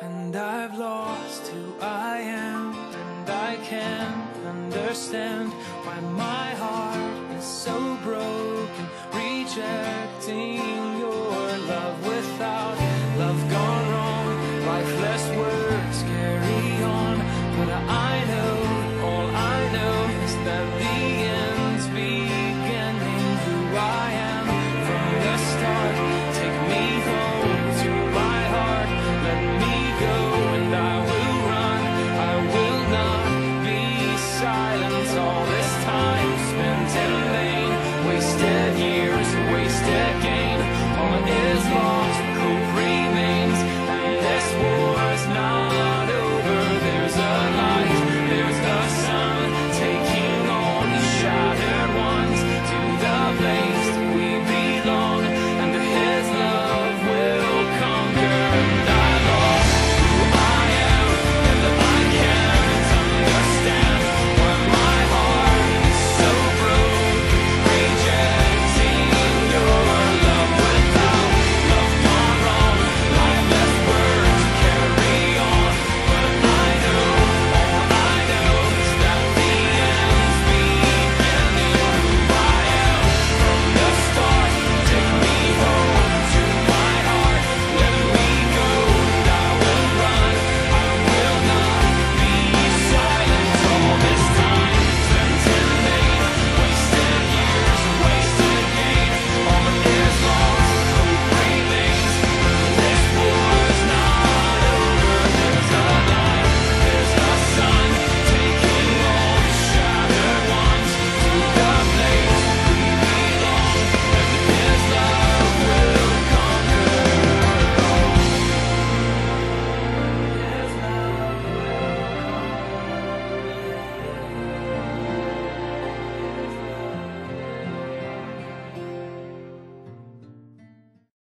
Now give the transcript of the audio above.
And I've lost who I am, and I can't understand why my heart is more.